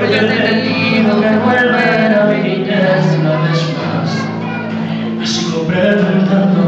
Yo te digo que vuelven a mi niñez una vez más. Me sigo preguntando.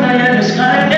Diana's kind